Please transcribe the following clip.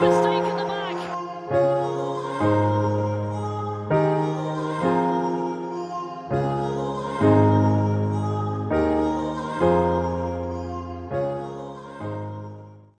Crystal